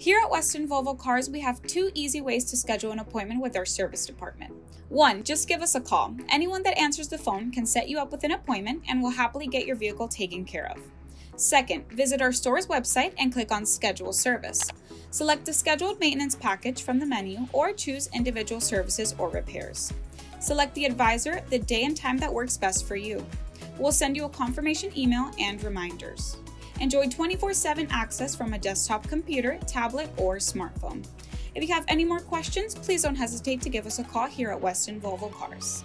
Here at Weston Volvo Cars, we have two easy ways to schedule an appointment with our service department. One, just give us a call. Anyone that answers the phone can set you up with an appointment and will happily get your vehicle taken care of. Second, visit our store's website and click on Schedule Service. Select the scheduled maintenance package from the menu or choose individual services or repairs. Select the advisor, the day and time that works best for you. We'll send you a confirmation email and reminders. Enjoy 24 7 access from a desktop computer, tablet, or smartphone. If you have any more questions, please don't hesitate to give us a call here at Weston Volvo Cars.